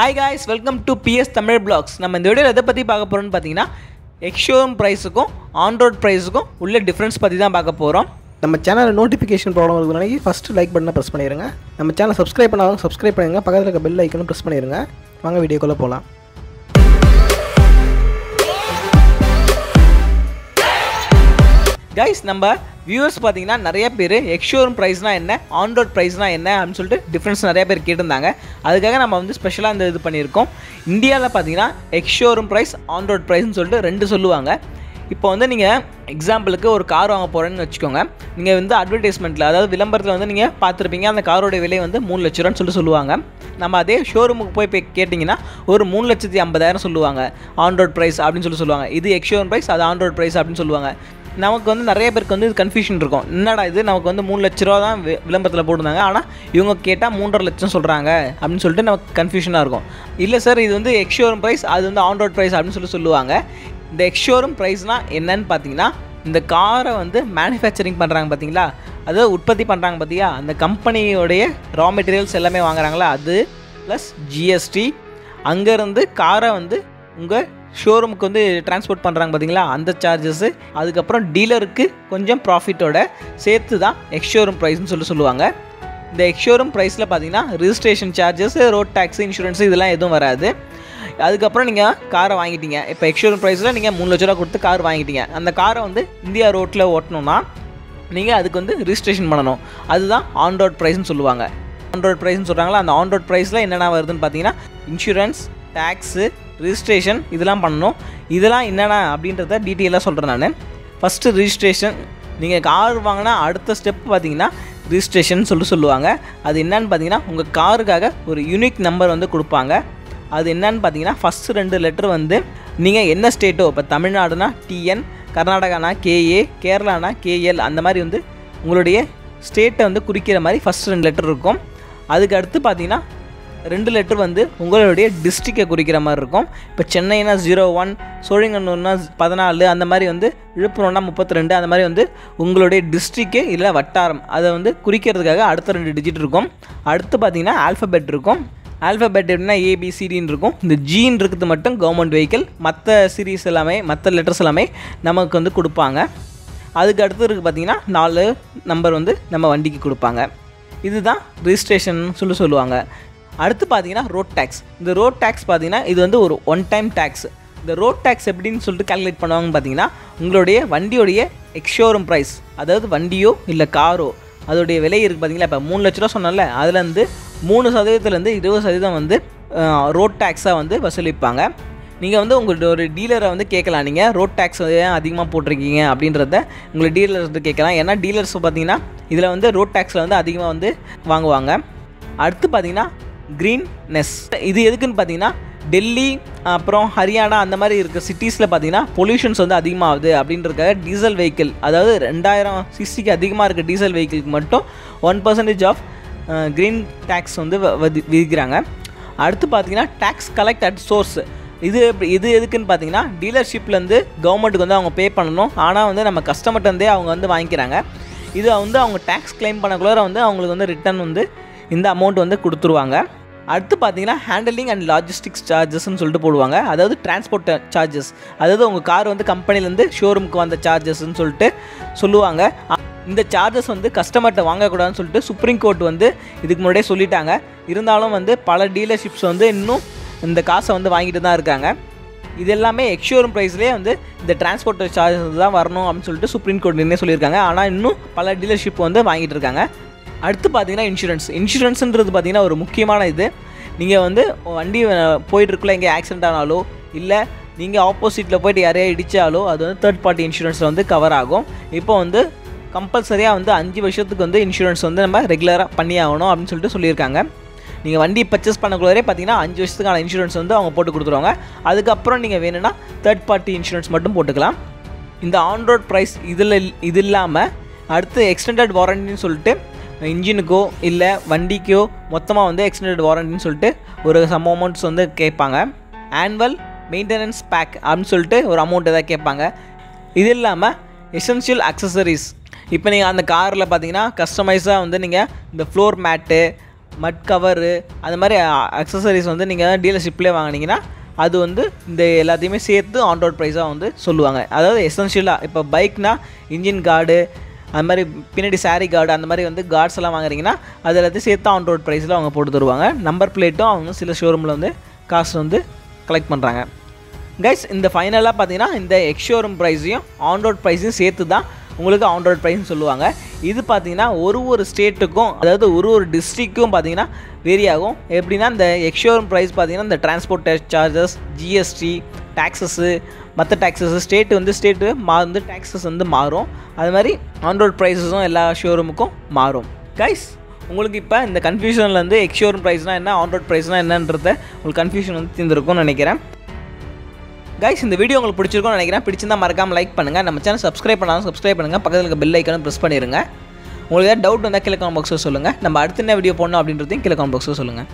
Hi guys welcome to PS Tamil blogs நம்ம இந்த வீடியோவில் எதை பற்றி பார்க்க போகிறோம்னு பார்த்தீங்கன்னா எக்ஷோரூம் ப்ரைஸுக்கும் ஆண்ட்ராய்ட் ப்ரைஸுக்கும் உள்ள டிஃப்ரென்ஸ் பற்றி தான் பார்க்க போகிறோம் நம்ம சேனலில் நோட்டிஃபிகேஷன் ப்ராப்ளம் இருக்கிறனால ஃபஸ்ட்டு லைக் பட்டனை ப்ரெஸ் பண்ணிடுங்க நம்ம சேனல் சப்ஸ்கிரைப் பண்ணாலும் சப்ஸ்கிரைப் பண்ணிடுங்க பக்கத்தில் இருக்க பெல் ஐக்கனும் ப்ரெஸ் பண்ணிடுங்க வாங்க வீடியோக்குள்ளே போகலாம் கைஸ் நம்ம வியூவர்ஸ் பார்த்தீங்கன்னா நிறைய பேர் எக்ஷோரூம் ப்ரைஸ்னால் என்ன ஆன் ரோட் ப்ரைஸ்னால் என்ன அப்படின்னு சொல்லிட்டு டிஃப்ரென்ஸ் நிறைய பேர் கேட்டிருந்தாங்க. அதுக்காக நம்ம வந்து ஸ்பெஷலாக இந்த இது பண்ணியிருக்கோம். இந்தியாவில் பார்த்தீங்கன்னா ex showroom price on road ப்ரைஸ்னு சொல்லிட்டு ரெண்டு சொல்லுவாங்க. இப்போ வந்து நீங்கள் எக்ஸாம்பிளுக்கு ஒரு கார் வாங்க போகிறேன்னு வச்சுக்கோங்க. நீங்கள் வந்து அட்வர்டைஸ்மெண்ட்டில் அதாவது விளம்பரத்தில் வந்து நீங்கள் பார்த்துருப்பீங்க அந்த காரோடைய விலை வந்து மூணு லட்ச ரூபான்னு சொல்லிட்டு சொல்லுவாங்க. நம்ம அதே ஷோரூமுக்கு போய் போய் கேட்டிங்கன்னா ஒரு மூணு லட்சத்தி ஐம்பதாயிரம் சொல்லுவாங்க. ஆன் ரோட் ப்ரைஸ் அப்படின்னு சொல்லி சொல்லுவாங்க. இது எக்ஷோரூம் ப்ரைஸ் அது ஆன் ரோட் ப்ரைஸ் அப்படின்னு சொல்லுவாங்க. நமக்கு வந்து நிறைய பேருக்கு வந்து இது கன்ஃபியூஷன் இருக்கும். என்னடா இது? நமக்கு வந்து மூணு லட்ச ரூபா தான் வி- விளம்பரத்தில் போட்டிருந்தாங்க. ஆனால் இவங்க கேட்டால் மூன்றரை லட்சம் சொல்கிறாங்க அப்படின்னு சொல்லிட்டு நமக்கு கன்ஃபியூஷனாக இருக்கும். இல்லை சார் இது வந்து எக்ஷோரூம் ப்ரைஸ் அது வந்து ஆன் ரோட் ப்ரைஸ் அப்படின்னு சொல்லி சொல்லுவாங்க. இந்த எக்ஷோரூம் ப்ரைஸ்னால் என்னன்னு பார்த்தீங்கன்னா இந்த காரை வந்து மேனுஃபேக்சரிங் பண்ணுறாங்க பார்த்தீங்களா அதாவது உற்பத்தி பண்ணுறாங்க பார்த்தியா அந்த கம்பெனியோடைய ரா மெட்டீரியல்ஸ் எல்லாமே வாங்குறாங்களா? அது ப்ளஸ் ஜிஎஸ்டி அங்கேருந்து காரை வந்து உங்கள் ஷோரூமுக்கு வந்து டிரான்ஸ்போர்ட் பண்ணுறாங்க பார்த்தீங்களா அந்த சார்ஜஸ்ஸு அதுக்கப்புறம் டீலருக்கு கொஞ்சம் ப்ராஃபிட்டோட சேர்த்து தான் எக்ஸ்ஷோரூம் ப்ரைஸ்னு சொல்லி சொல்லுவாங்க. இந்த எக்ஸ்ஷோரூம் ப்ரைஸில் பார்த்தீங்கன்னா registration charges road tax insurance இதெல்லாம் எதுவும் வராது. அதுக்கப்புறம் நீங்கள் காரை வாங்கிட்டீங்க. இப்போ எக்ஸ்ஷோரூம் ப்ரைஸில் நீங்கள் மூணு லட்ச ரூபா கொடுத்து கார் வாங்கிட்டீங்க. அந்த காரை வந்து இந்தியா ரோட்டில் ஓட்டணும்னா நீங்கள் அதுக்கு வந்து ரிஜிஸ்ட்ரேஷன் பண்ணணும். அதுதான் ஆன் ரோட் ப்ரைஸ்னு சொல்லுவாங்க. ஆன் ரோட் ப்ரைஸ்னு சொல்கிறாங்களா அந்த ஆன் ரோட் ப்ரைஸில் என்னென்ன வருதுன்னு பார்த்தீங்கன்னா இன்சூரன்ஸ் டேக்ஸு ரிஜிஸ்ட்ரேஷன் இதெல்லாம் பண்ணணும். இதெல்லாம் என்னென்ன அப்படின்றத டீட்டெயிலாக சொல்கிறேன் நான். ஃபஸ்ட்டு ரிஜிஸ்ட்ரேஷன் நீங்கள் கார் வாங்கினா அடுத்த ஸ்டெப் பார்த்தீங்கன்னா ரிஜிஸ்ட்ரேஷன் சொல்லிட்டு சொல்லுவாங்க. அது என்னன்னு பார்த்தீங்கன்னா உங்கள் காருக்காக ஒரு யூனிக் நம்பர் வந்து கொடுப்பாங்க. அது என்னன்னு பார்த்தீங்கன்னா ஃபஸ்ட்டு ரெண்டு லெட்டர் வந்து நீங்கள் என்ன ஸ்டேட்டோ இப்போ தமிழ்நாடுனா டிஎன் கர்நாடகானா கேஏ கேரளானா கேஎல் அந்த மாதிரி வந்து உங்களுடைய ஸ்டேட்டை வந்து குறிக்கிற மாதிரி ஃபஸ்ட் ரெண்டு லெட்டர் இருக்கும். அதுக்கு அடுத்து பார்த்தீங்கன்னா ரெண்டு லெட்டர் வந்து உங்களுடைய டிஸ்ட்ரிக்டை குறிக்கிற மாதிரி இருக்கும். இப்போ சென்னைனா ஜீரோ ஒன் சோழிங்கநல்லூர்னா பதினாலு அந்த மாதிரி வந்து விழுப்புரம்னா முப்பத்தி ரெண்டு அந்த மாதிரி வந்து உங்களுடைய டிஸ்ட்ரிக்கு இல்லை வட்டாரம். அதை வந்து குறிக்கிறதுக்காக அடுத்த ரெண்டு டிஜிட் இருக்கும். அடுத்து பார்த்தீங்கன்னா ஆல்ஃபபெட் இருக்கும். ஆல்ஃபபெட் எப்படின்னா ஏபிசிடின்னு இருக்கும். இந்த ஜீன் இருக்கிறது மட்டும் கவர்மெண்ட் வெஹிக்கிள் மற்ற சீரீஸ் எல்லாமே மற்ற லெட்டர்ஸ் எல்லாமே நமக்கு வந்து கொடுப்பாங்க. அதுக்கு அடுத்து இருக்குது பார்த்தீங்கன்னா நாலு நம்பர் வந்து நம்ம வண்டிக்கு கொடுப்பாங்க. இதுதான் ரிஜிஸ்ட்ரேஷன் சொல்லி சொல்லுவாங்க. அடுத்து பார்த்தீங்கன்னா ரோட் டேக்ஸ் இந்த ரோட் டேக்ஸ் பார்த்தீங்கன்னா இது வந்து ஒரு ஒன் டைம் டேக்ஸ் இந்த ரோட் டேக்ஸ் எப்படின்னு சொல்லிட்டு கால்குலேட் பண்ணுவாங்கன்னு பார்த்தீங்கன்னா உங்களுடைய வண்டியோடைய எக்ஷோரூம் ப்ரைஸ் அதாவது வண்டியோ இல்லை காரோ அதோடைய விலை இருக்குது பார்த்தீங்களா இப்போ மூணு லட்ச ரூபா சொன்னால அதுலேருந்து மூணு சதவீதத்துலேருந்து இருபது சதவீதம் வந்து ரோட் டேக்ஸாக வந்து வசூலிப்பாங்க. நீங்கள் வந்து உங்களோட ஒரு டீலரை வந்து கேட்கலாம். நீங்கள் ரோட் டேக்ஸ் ஏன் அதிகமாக போட்டிருக்கீங்க அப்படின்றத உங்களை டீலர் வந்து கேட்கலாம். ஏன்னா டீலர்ஸ் பார்த்தீங்கன்னா இதில் வந்து ரோட் டேக்ஸில் வந்து அதிகமாக வந்து வாங்குவாங்க. அடுத்து பார்த்தீங்கன்னா க்ரீன்னெஸ் இது எதுக்குன்னு பார்த்தீங்கன்னா டெல்லி அப்புறம் ஹரியானா அந்த மாதிரி இருக்க சிட்டிஸில் பார்த்தீங்கன்னா பொல்யூஷன்ஸ் வந்து அதிகமாகுது அப்படின்றக்காக டீசல் வெஹிக்கிள் அதாவது ரெண்டாயிரம் சிசிக்கு அதிகமாக இருக்க டீசல் வெஹிக்கிளுக்கு மட்டும் one percentage of green tax வந்து வ- விதிக்கிறாங்க. அடுத்து பார்த்தீங்கன்னா டேக்ஸ் கலெக்ட் அட் சோர்ஸ் இது எப்படி- இது எதுக்குன்னு பார்த்தீங்கன்னா டீலர்ஷிப்லேருந்து கவர்மெண்ட்டுக்கு வந்து அவங்க பே பண்ணணும். ஆனால் வந்து நம்ம கஸ்டமர்ட்டேருந்தே அவங்க வந்து வாங்கிக்கிறாங்க. இது வந்து அவங்க டேக்ஸ் கிளைம் பண்ணக்குள்ளே வந்து அவங்களுக்கு வந்து ரிட்டர்ன் வந்து இந்த அமௌண்ட் வந்து கொடுத்துருவாங்க. அடுத்து பார்த்தீங்கன்னா ஹேண்டலிங் அண்ட் லாஜிஸ்டிக்ஸ் சார்ஜஸ்ன்னு சொல்லிட்டு போடுவாங்க. அதாவது டிரான்ஸ்போர்ட் சார்ஜஸ் அதாவது உங்கள் கார் வந்து கம்பெனிலேருந்து ஷோரூமுக்கு வந்த சார்ஜஸ்ன்னு சொல்லிட்டு சொல்லுவாங்க. இந்த சார்ஜஸ் வந்து கஸ்டமர்கிட்ட வாங்கக்கூடாதுன்னு சொல்லிட்டு சுப்ரீம் கோர்ட் வந்து இதுக்கு முன்னாடியே சொல்லிட்டாங்க. இருந்தாலும் வந்து பல டீலர்ஷிப்ஸ் வந்து இன்னும் இந்த காசை வந்து வாங்கிட்டு தான் இருக்காங்க. இது எல்லாமே எக்ஷோரூம் ப்ரைஸ்லேயே வந்து இந்த டிரான்ஸ்போர்ட் சார்ஜஸ் தான் வரணும் அப்படின்னு சொல்லிட்டு சுப்ரீம் கோர்ட் நிர்ணயம் சொல்லியிருக்காங்க. ஆனால் இன்னும் பல டீலர்ஷிப் வந்து வாங்கிட்டு இருக்காங்க. அடுத்து பார்த்தீங்கன்னா இன்சூரன்ஸ் இன்சூரன்ஸுன்றது பார்த்தீங்கன்னா ஒரு முக்கியமான இது. நீங்கள் வந்து வண்டி போயிட்டுருக்குள்ள எங்கே ஆக்சிடென்ட் ஆனாலோ இல்லை நீங்கள் ஆப்போசிட்டில் போயிட்டு யாரையா இடித்தாலோ அது வந்து தேர்ட் பார்ட்டி இன்சூரன்ஸில் வந்து கவர் ஆகும். இப்போ வந்து கம்பல்சரியாக வந்து அஞ்சு வருஷத்துக்கு வந்து இன்சூரன்ஸ் வந்து நம்ம ரெகுலராக பண்ணி ஆகணும் அப்படின்னு சொல்லிட்டு சொல்லியிருக்காங்க. நீங்கள் வண்டி பர்ச்சேஸ் பண்ணக்குள்ளே பார்த்தீங்கன்னா அஞ்சு வருஷத்துக்கான இன்சூரன்ஸ் வந்து அவங்க போட்டு கொடுத்துருவாங்க. அதுக்கப்புறம் நீங்கள் வேணும்னா தேர்ட் பார்ட்டி இன்சூரன்ஸ் மட்டும் போட்டுக்கலாம். இந்த ஆன்ரோட் ப்ரைஸ் இதில் இது இல்லாமல் அடுத்து எக்ஸ்டெண்டட் வாரண்டின்னு சொல்லிட்டு இன்ஜினுக்கோ இல்லை வண்டிக்கோ மொத்தமாக வந்து எக்ஸ்டெண்டட் வாரண்டின்னு சொல்லிட்டு ஒரு சம் அமௌண்ட்ஸ் வந்து கேட்பாங்க. ஆனுவல் மெயின்டெனன்ஸ் பேக் அப்படின்னு சொல்லிட்டு ஒரு அமௌண்ட் எதாவது கேட்பாங்க. இது இல்லாமல் எசென்ஷியல் அக்சசரிஸ் இப்போ நீங்கள் அந்த காரில் பார்த்தீங்கன்னா கஸ்டமைஸாக வந்து நீங்கள் இந்த ஃப்ளோர் மேட்டு மட் கவரு அந்த மாதிரி அக்சசரிஸ் வந்து நீங்கள் டீலர்ஷிப்லேயே வாங்கினீங்கன்னா அது வந்து இந்த எல்லாத்தையுமே சேர்த்து ஆன் ரோட் ப்ரைஸாக வந்து சொல்லுவாங்க. அதாவது எசென்ஷியலாக இப்போ பைக்னால் இன்ஜின் கார்டு அது மாதிரி பின்னாடி சாரி கார்டு அந்த மாதிரி வந்து கார்ட்ஸ் எல்லாம் வாங்குறீங்கன்னா அது எல்லாத்தையும் சேர்த்து ஆன் ரோட் ப்ரைஸில் அவங்க போட்டு தருவாங்க. நம்பர் பிளேட்டும் அவங்க சில ஷோரூமில் வந்து காசு வந்து கலெக்ட் பண்ணுறாங்க கைஸ் இந்த ஃபைனலாக பார்த்தீங்கன்னா இந்த எக்ஷோரூம் ப்ரைஸையும் ஆன் ரோட் ப்ரைஸையும் சேர்த்து தான் உங்களுக்கு ஆன் ரோட் ப்ரைஸ்னு சொல்லுவாங்க. இது பார்த்தீங்கன்னா ஒரு ஒரு ஸ்டேட்டுக்கும் அதாவது ஒரு ஒரு டிஸ்ட்ரிக்கும் பார்த்தீங்கன்னா வேரி ஆகும். எப்படின்னா இந்த எக்ஷோரூம் ப்ரைஸ் பார்த்தீங்கன்னா இந்த டிரான்ஸ்போர்ட் சார்ஜஸ் ஜிஎஸ்டி டேக்ஸஸ்ஸு மற்ற டேக்ஸஸ் ஸ்டேட்டு வந்து ஸ்டேட்டு மா வந்து டேக்ஸஸ் வந்து மாறும். அது மாதிரி ஆன்ரோட் ப்ரைஸஸும் எல்லா ஷோரூமுக்கும் மாறும். கைஸ் உங்களுக்கு இப்போ இந்த கன்ஃபியூஷன்லேருந்து எக்ஷோரூம் ப்ரைஸ்னால் என்ன ஆன்ரோட் ப்ரைஸ்னால் என்னன்றத உங்களுக்கு கன்ஃபியூஷன் வந்து தீர்ந்துருக்கும்னு நினைக்கிறேன். கைஸ் இந்த வீடியோ உங்களுக்கு பிடிச்சிருக்கும்னு நினைக்கிறேன். பிடிச்சிருந்தா மறக்காம லைக் பண்ணுங்கள் நம்ம சேனல் சப்ஸ்கிரைப் பண்ணாலும் சப்ஸ்கிரைப் பண்ணுங்கள் பக்கத்தில் இருக்க பெல் ஐக்கனும் ப்ரெஸ் பண்ணிடுங்க உங்களுக்கு ஏதாவது டவுட் வந்தால் கீழே கமெண்ட் பாக்ஸில் சொல்லுங்கள் நம்ம அடுத்த என்ன வீடியோ போடணும் அப்படின்றதையும் கீழே கமெண்ட் பாக்ஸில் சொல்லுங்கள்